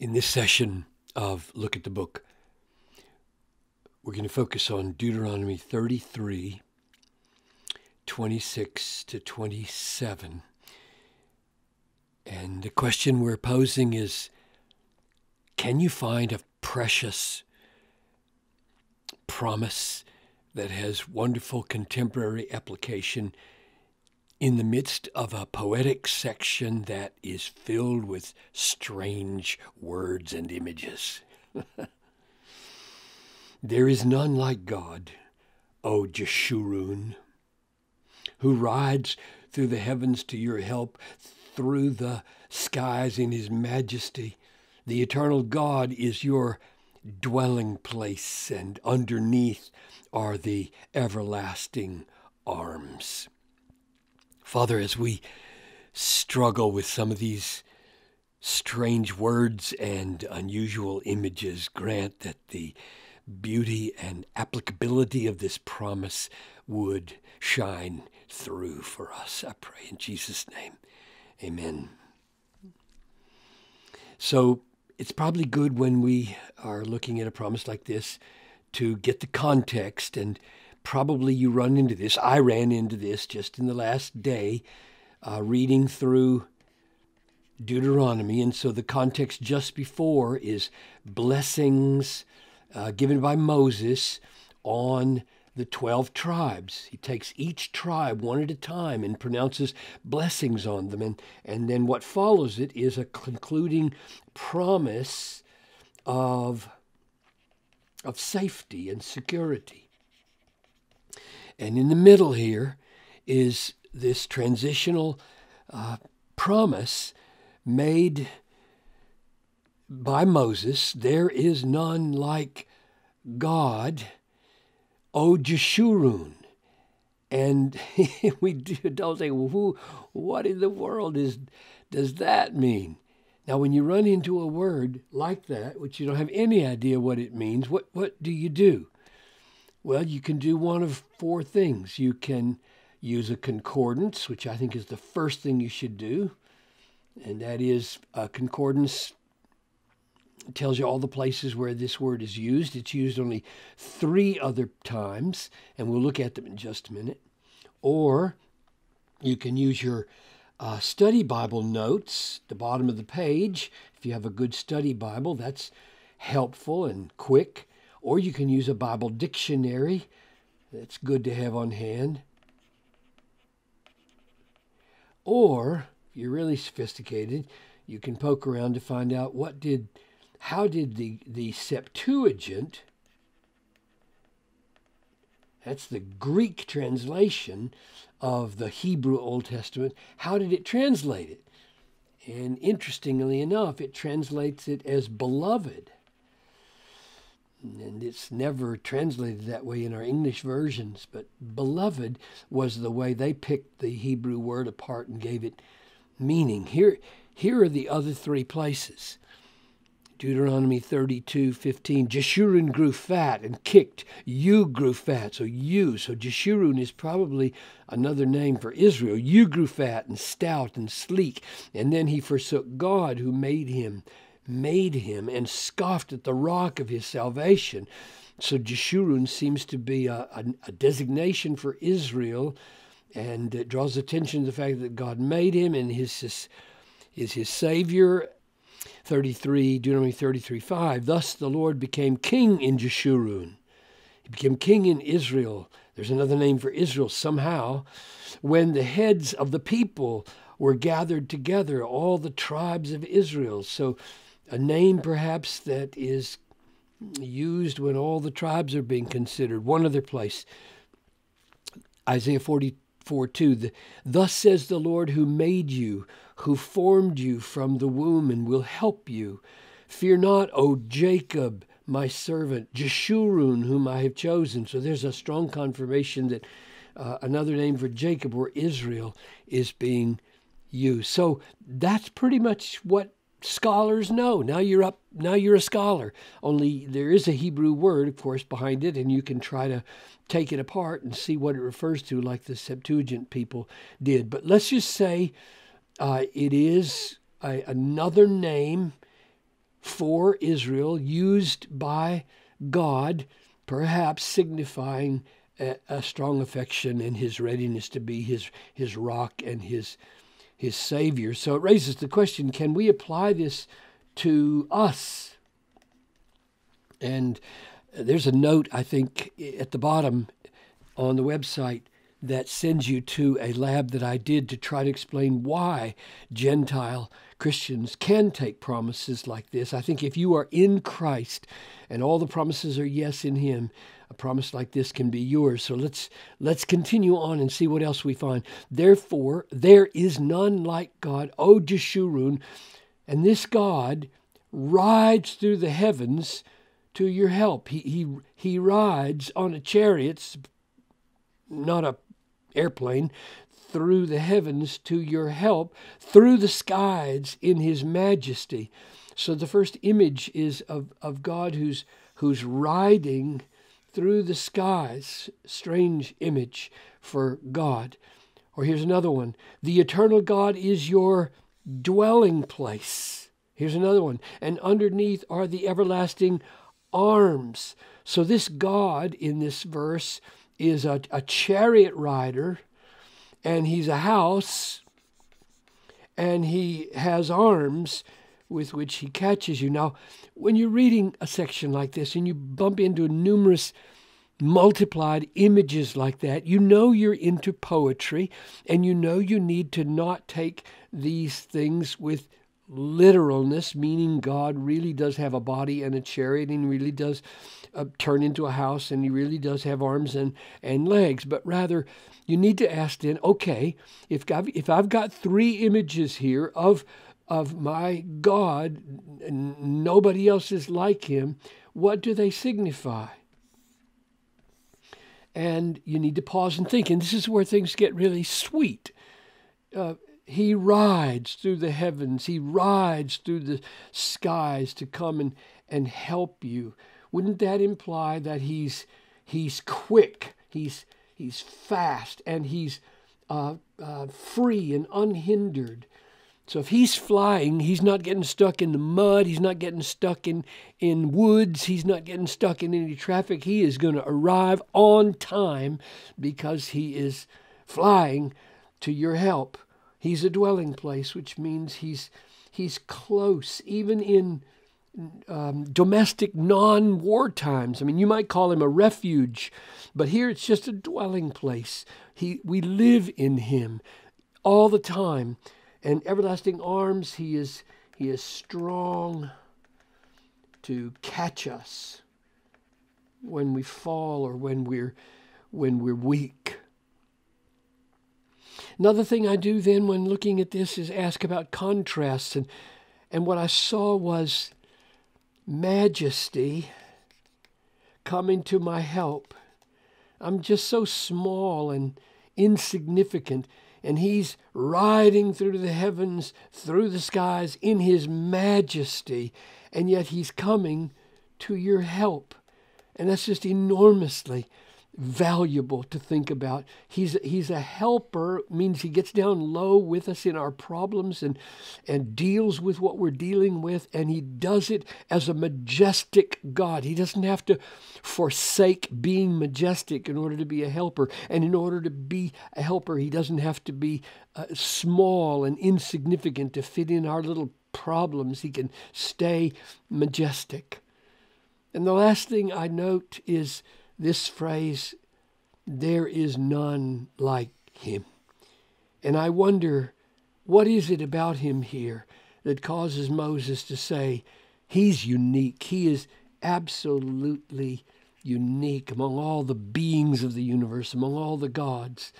In this session of Look at the Book, we're going to focus on Deuteronomy 33, 26 to 27. And the question we're posing is can you find a precious promise that has wonderful contemporary application in the midst of a poetic section that is filled with strange words and images. there is none like God, O Jeshurun, who rides through the heavens to your help, through the skies in his majesty. The eternal God is your dwelling place, and underneath are the everlasting arms. Father, as we struggle with some of these strange words and unusual images, grant that the beauty and applicability of this promise would shine through for us. I pray in Jesus' name. Amen. So it's probably good when we are looking at a promise like this to get the context and probably you run into this. I ran into this just in the last day, uh, reading through Deuteronomy. And so the context just before is blessings uh, given by Moses on the 12 tribes. He takes each tribe one at a time and pronounces blessings on them. And, and then what follows it is a concluding promise of, of safety and security. And in the middle here is this transitional uh, promise made by Moses there is none like God, O Jeshurun. And we don't say, well, who, what in the world is, does that mean? Now, when you run into a word like that, which you don't have any idea what it means, what, what do you do? Well, you can do one of four things. You can use a concordance, which I think is the first thing you should do, and that is a concordance tells you all the places where this word is used. It's used only three other times, and we'll look at them in just a minute. Or you can use your uh, study Bible notes, the bottom of the page. If you have a good study Bible, that's helpful and quick. Or you can use a Bible dictionary. That's good to have on hand. Or, if you're really sophisticated, you can poke around to find out what did, how did the, the Septuagint, that's the Greek translation of the Hebrew Old Testament, how did it translate it? And interestingly enough, it translates it as beloved and it's never translated that way in our English versions, but beloved was the way they picked the Hebrew word apart and gave it meaning. Here, here are the other three places. Deuteronomy 32, 15. Jeshurun grew fat and kicked. You grew fat. So you. So Jeshurun is probably another name for Israel. You grew fat and stout and sleek. And then he forsook God who made him made him and scoffed at the rock of his salvation. So Jeshurun seems to be a, a, a designation for Israel, and it draws attention to the fact that God made him and his, his is his Savior. 33, Deuteronomy 33, 5. Thus the Lord became king in Jeshurun. He became king in Israel. There's another name for Israel somehow. When the heads of the people were gathered together, all the tribes of Israel. So a name perhaps that is used when all the tribes are being considered. One other place, Isaiah 44 2. The, Thus says the Lord who made you, who formed you from the womb, and will help you. Fear not, O Jacob, my servant, Jeshurun, whom I have chosen. So there's a strong confirmation that uh, another name for Jacob or Israel is being used. So that's pretty much what scholars know. Now you're up, now you're a scholar. Only there is a Hebrew word, of course, behind it, and you can try to take it apart and see what it refers to, like the Septuagint people did. But let's just say uh, it is a, another name for Israel, used by God, perhaps signifying a, a, strong affection and his readiness to be his his rock and his his savior. So it raises the question: Can we apply this to us? And there's a note I think at the bottom on the website that sends you to a lab that I did to try to explain why Gentile Christians can take promises like this. I think if you are in Christ and all the promises are yes in him, a promise like this can be yours. So let's let's continue on and see what else we find. Therefore, there is none like God, O Jeshurun, and this God rides through the heavens to your help. He he he rides on a chariot, not a airplane, through the heavens to your help, through the skies in his majesty. So the first image is of, of God who's who's riding through the skies. Strange image for God. Or here's another one. The eternal God is your dwelling place. Here's another one. And underneath are the everlasting arms. So this God in this verse is a, a chariot rider, and he's a house, and he has arms with which he catches you. Now, when you're reading a section like this and you bump into numerous multiplied images like that, you know you're into poetry and you know you need to not take these things with literalness, meaning God really does have a body and a chariot and really does uh, turn into a house and he really does have arms and, and legs, but rather you need to ask then, okay, if I've, if I've got three images here of, of my God, nobody else is like him, what do they signify? And you need to pause and think. And this is where things get really sweet. Uh, he rides through the heavens, He rides through the skies to come and, and help you. Wouldn't that imply that He's, he's quick, He's, he's fast, and He's uh, uh, free and unhindered? So if he's flying, he's not getting stuck in the mud, he's not getting stuck in, in woods, he's not getting stuck in any traffic. He is going to arrive on time because he is flying to your help. He's a dwelling place, which means he's he's close, even in um, domestic non-war times. I mean, you might call him a refuge, but here it's just a dwelling place. He we live in him all the time, and everlasting arms. He is he is strong to catch us when we fall or when we're when we're weak. Another thing I do then when looking at this is ask about contrasts. And, and what I saw was majesty coming to my help. I'm just so small and insignificant. And he's riding through the heavens, through the skies in his majesty. And yet he's coming to your help. And that's just enormously valuable to think about. He's, he's a helper, means he gets down low with us in our problems and, and deals with what we're dealing with, and he does it as a majestic God. He doesn't have to forsake being majestic in order to be a helper. And in order to be a helper, he doesn't have to be uh, small and insignificant to fit in our little problems. He can stay majestic. And the last thing I note is this phrase, there is none like him. And I wonder, what is it about him here that causes Moses to say, he's unique? He is absolutely unique among all the beings of the universe, among all the gods.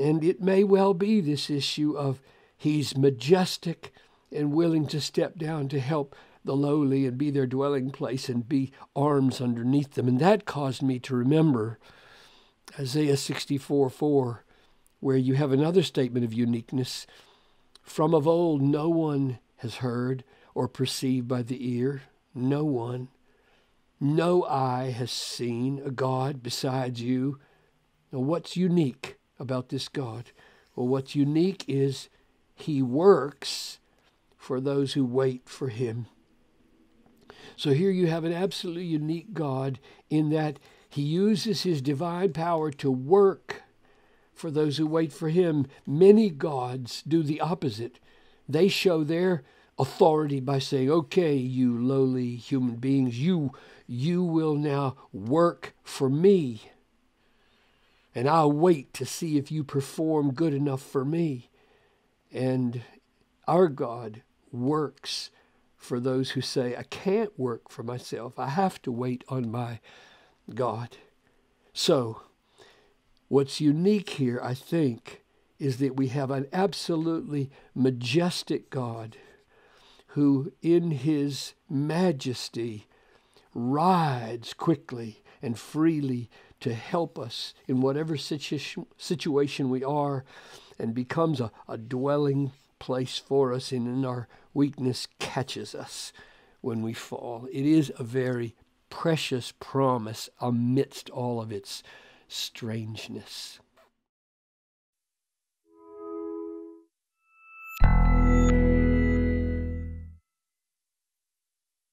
And it may well be this issue of he's majestic and willing to step down to help the lowly and be their dwelling place and be arms underneath them. And that caused me to remember Isaiah 64 4, where you have another statement of uniqueness. From of old, no one has heard or perceived by the ear, no one. No eye has seen a God besides you. Now, what's unique about this God? Well, what's unique is he works for those who wait for him. So here you have an absolutely unique God in that he uses his divine power to work for those who wait for him. Many gods do the opposite. They show their authority by saying, "Okay, you lowly human beings, you you will now work for me." And I'll wait to see if you perform good enough for me. And our God works for those who say, I can't work for myself. I have to wait on my God. So, what's unique here, I think, is that we have an absolutely majestic God who, in his majesty, rides quickly and freely to help us in whatever situ- situation we are and becomes a, a dwelling place for us and in our weakness catches us when we fall. It is a very precious promise amidst all of its strangeness.